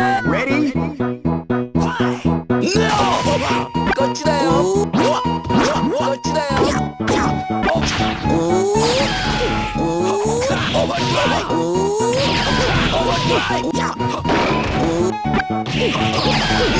Ready? No! Oh my god! Oh my god! Oh my god!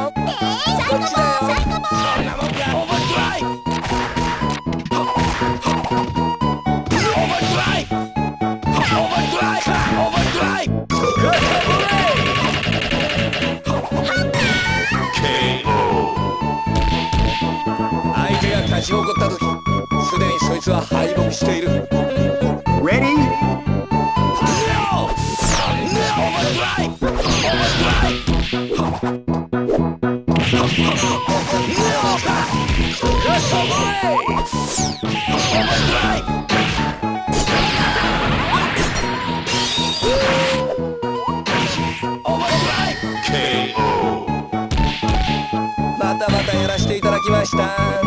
相手が勝ち誇った時すでにそいつは敗北している。Ready? またまたやらせていただきました